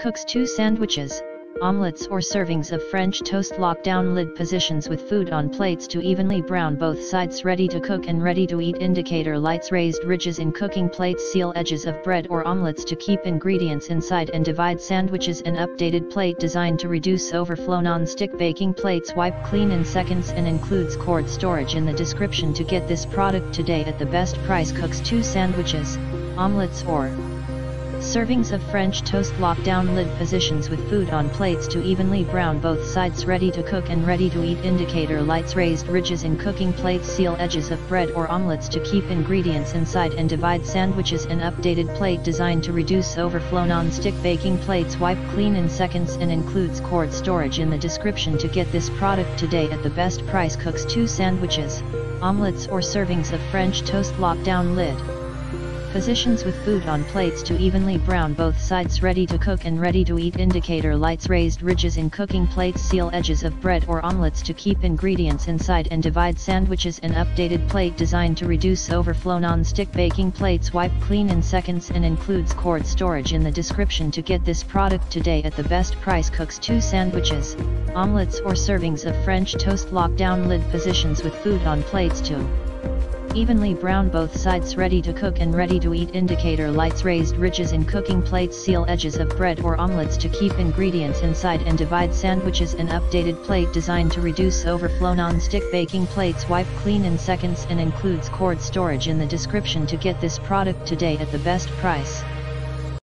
Cooks 2 sandwiches, omelets or servings of French toast lockdown lid positions with food on plates to evenly brown both sides ready to cook and ready to eat. Indicator lights raised ridges in cooking plates seal edges of bread or omelets to keep ingredients inside and divide sandwiches an updated plate designed to reduce overflow. Non-stick baking plates wipe clean in seconds and includes cord storage in the description to get this product today at the best price. Cooks 2 sandwiches, omelets or Servings of French toast lock down lid positions with food on plates to evenly brown both sides ready to cook and ready to eat. Indicator lights raised ridges in cooking plates seal edges of bread or omelets to keep ingredients inside and divide sandwiches an updated plate designed to reduce overflow. Non-stick baking plates wipe clean in seconds and includes cord storage in the description to get this product today at the best price. Cooks 2 sandwiches, omelets or servings of French toast lock down lid. Positions with food on plates to evenly brown both sides ready to cook and ready to eat. Indicator lights raised ridges in cooking plates seal edges of bread or omelets to keep ingredients inside and divide sandwiches an updated plate designed to reduce overflow. Non-stick baking plates wipe clean in seconds and includes cord storage in the description to get this product today at the best price. Cooks 2 sandwiches, omelets or servings of French toast. Lockdown lid positions with food on plates to Evenly brown both sides ready to cook and ready to eat indicator lights raised ridges in cooking plates seal edges of bread or omelets to keep ingredients inside and divide sandwiches an updated plate designed to reduce overflow non-stick baking plates wipe clean in seconds and includes cord storage in the description to get this product today at the best price.